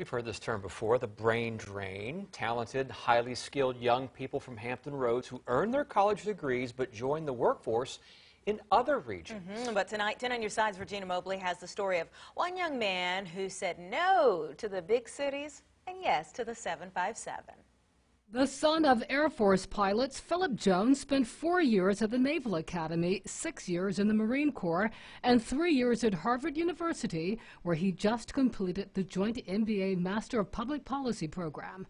We've heard this term before, the brain drain. Talented, highly skilled young people from Hampton Roads who earn their college degrees but join the workforce in other regions. Mm -hmm. But tonight, 10 on your sides, Regina Mobley has the story of one young man who said no to the big cities and yes to the 757. The son of Air Force pilots, Philip Jones spent four years at the Naval Academy, six years in the Marine Corps, and three years at Harvard University, where he just completed the joint MBA Master of Public Policy program.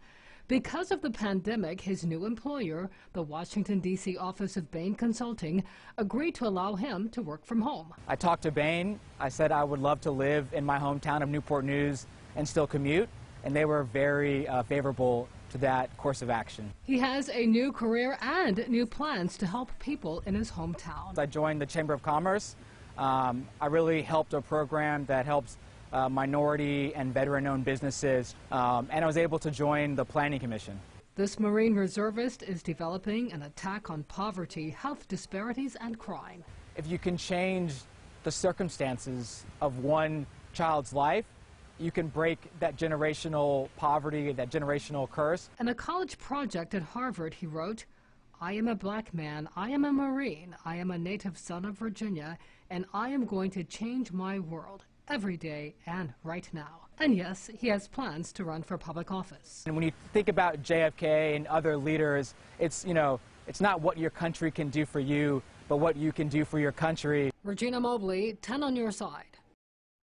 Because of the pandemic, his new employer, the Washington, D.C. office of Bain Consulting, agreed to allow him to work from home. I talked to Bain. I said I would love to live in my hometown of Newport News and still commute, and they were very uh, favorable to that course of action. He has a new career and new plans to help people in his hometown. I joined the Chamber of Commerce. Um, I really helped a program that helps uh, minority and veteran-owned businesses, um, and I was able to join the Planning Commission. This Marine reservist is developing an attack on poverty, health disparities, and crime. If you can change the circumstances of one child's life, you can break that generational poverty, that generational curse. In a college project at Harvard, he wrote, I am a black man, I am a Marine, I am a native son of Virginia, and I am going to change my world every day and right now. And yes, he has plans to run for public office. And when you think about JFK and other leaders, it's, you know, it's not what your country can do for you, but what you can do for your country. Regina Mobley, 10 on your side.